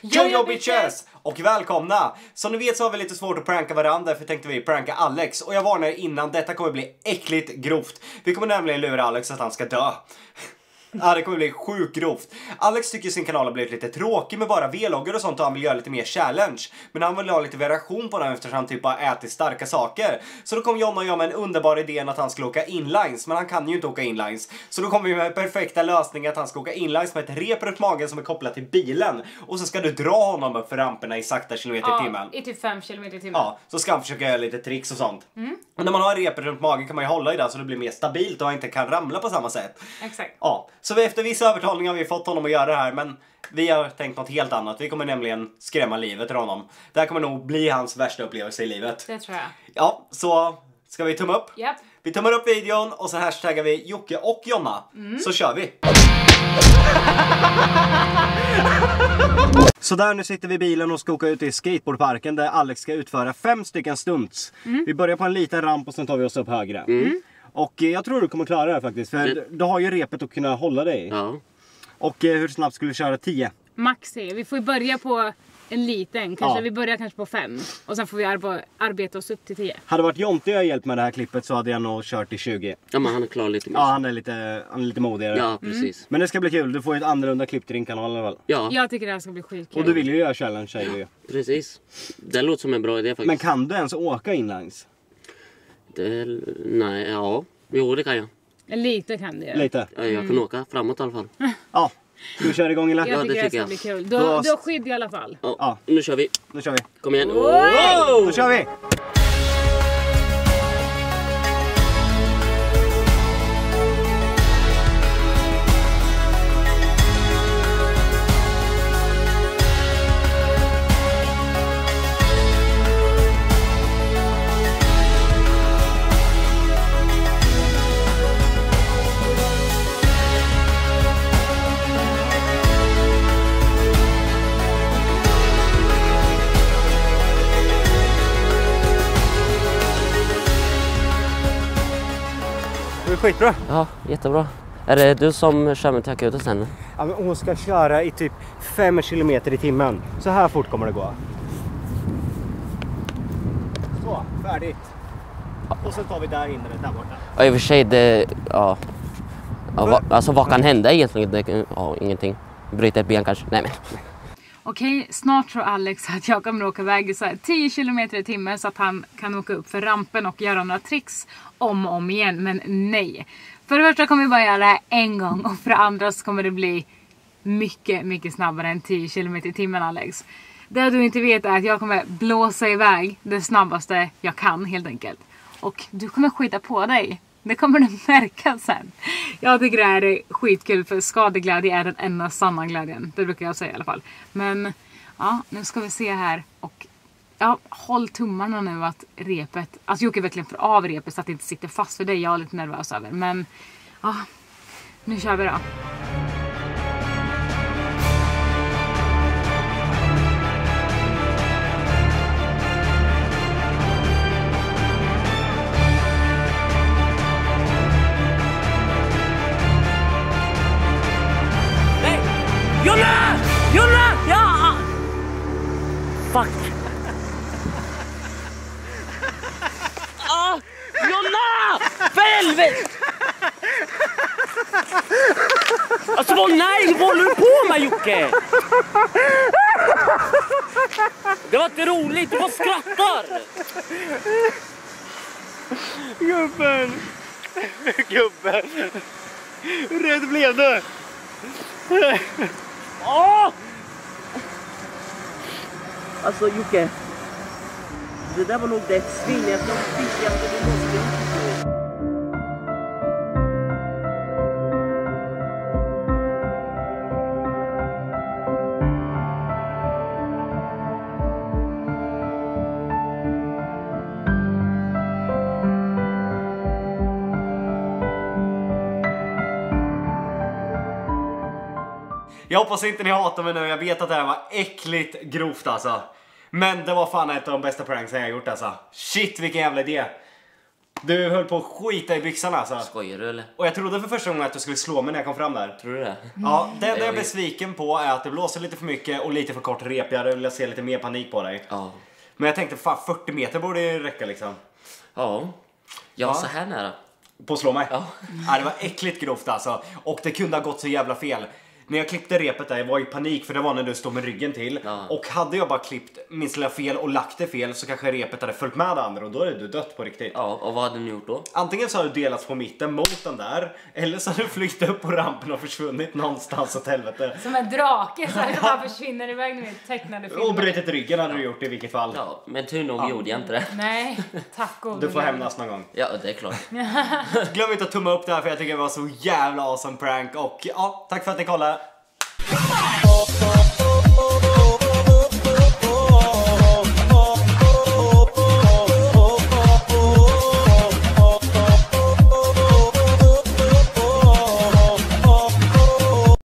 Jojo bitches! Och välkomna! Som ni vet så har vi lite svårt att pranka varandra för tänkte vi pranka Alex och jag varnar er innan, detta kommer bli äckligt grovt. Vi kommer nämligen lura Alex att han ska dö. Ja, det kommer bli sjukt grovt. Alex tycker sin kanal har blivit lite tråkig med bara vloggar och sånt och han vill göra lite mer challenge. Men han vill ha lite variation på den eftersom han typ har ätit starka saker. Så då kom Jonna och jag med en underbar idé att han skulle åka inlines, men han kan ju inte åka inlines. Så då kom vi med perfekta lösningen att han ska åka inlines med ett rep runt magen som är kopplat till bilen. Och så ska du dra honom upp för ramperna i sakta kilometer i timmen. i typ 5 km i timmen. Ja, så ska han försöka göra lite tricks och sånt. Och när man har repet runt magen kan man ju hålla i det så det blir mer stabilt och han inte kan ramla på samma sätt. Exakt. Ja, så vi, efter vissa övertalningar har vi fått honom att göra det här men vi har tänkt något helt annat. Vi kommer nämligen skrämma livet ur honom. Det här kommer nog bli hans värsta upplevelse i livet. Det tror jag. Ja, så ska vi tumma upp? Japp. Vi tummar upp videon och så hashtaggar vi Jocke och Jonna. Så kör vi! Så där nu sitter vi i bilen och ska åka ut i skateboardparken där Alex ska utföra fem stycken stunts. Vi börjar på en liten ramp och sen tar vi oss upp högre. Och eh, jag tror du kommer klara det här faktiskt för Det- du har ju repet att kunna hålla dig i. Ja. Och eh, hur snabbt skulle du köra 10? Max 10. Vi får ju börja på en liten. Kanske Ja. vi börjar kanske på 5. Och sen får vi arba- arbeta oss upp till 10. Hade varit Jonte jag hjälpt med det här klippet så hade jag nog kört i 20. ja, men han är klar lite mer. Ja, han är lite, han är lite modigare. Ja, precis. Men det ska bli kul, du får ju ett annorlunda klipp till din kanal i alla fall. Ja, Jag tycker det här ska bli skitkul. Och du vill ju göra challenge säger du ju. precis. Det låter som en bra idé faktiskt. Men kan du ens åka inlines? Det, nej, ja. Jo, det kan jag. Lite kan du ju. Lite? Ja, Jag kan åka framåt i alla fall. Ja. Ska vi köra igång eller? Jag Ja, det tycker det, tycker ska jag. bli kul. Du, Då- har- du har skydd i alla fall. Ja, Ja. Nu kör vi. Då kör vi. Kom igen. Då kör vi! Skitbra. Ja, jättebra. Är det du som kör mig till akuten sen? Ja, men hon ska köra i typ 5 kilometer i timmen. Så här fort kommer det gå. Så, färdigt. Och så tar vi där inne, där borta. Ja, i och för sig, det... Ja. ja va, alltså vad kan hända egentligen? Det, ja, ingenting. Bryta ett ben kanske. Nej men. Okej, snart tror Alex att jag kommer åka iväg i så här 10 km i timmen så att han kan åka upp för rampen och göra några tricks om och om igen. Men nej. För det första kommer vi bara göra det här en gång och för det andra så kommer det bli mycket, mycket snabbare än 10 km i timmen Alex. Det du inte vet är att jag kommer blåsa iväg det snabbaste jag kan helt enkelt. Och du kommer skita på dig. Det kommer du märka sen. Jag tycker det här är skitkul för skadeglädje är den enda sanna glädjen. Det brukar jag säga i alla fall. Men ja, nu ska vi se här. Och ja, håll tummarna nu att repet, alltså Jocke verkligen får av repet så att det inte sitter fast för dig. Jag är lite nervös över. Men ja, nu kör vi då. Fuck! Ah! Jonna! För helvete! Alltså vad, nej, vad håller du på med Jocke? Det var inte roligt, du bara skrattar! Gubben! Gubben! Hur rädd blev du? Åh! Alltså Jocke. Det där var nog det svinigaste. Jag hoppas inte ni hatar mig nu, jag vet att det här var äckligt grovt alltså. Men det var fan ett av de bästa pranksen jag gjort alltså. Shit vilken jävla idé. Du höll på att skita i byxan alltså. Skojar du eller? Och jag trodde för första gången att du skulle slå mig när jag kom fram där. Tror du det? Ja, det enda jag är besviken på är att det blåser lite för mycket och lite för kort rep. Jag hade velat se lite mer panik på dig. Ja. Men jag tänkte fan 40 meter borde ju räcka liksom. Ja. Ja, Ja. så här nära. På att slå mig? Ja. Ja, det var äckligt grovt alltså. Och det kunde ha gått så jävla fel. När jag klippte repet där, jag var i panik för det var när du stod med ryggen till. Ja. Och hade jag bara klippt minst lilla fel och lagt det fel så kanske repet hade följt med det andra och då är du dött på riktigt. Ja, och vad hade ni gjort då? Antingen så har du delats på mitten mot den där, eller så har du flyttat upp på rampen och försvunnit någonstans åt helvete. Som en drake så här, det bara försvinner iväg nu i tecknade Och filmer. brutit ryggen hade du gjort i vilket fall. Ja, men tur nog gjorde jag inte det. Nej, tack gode Du får hämnas någon gång. Ja, det är klart. Glöm inte att tumma upp det här för jag tycker det var så jävla awesome prank och ja, tack för att ni kollade.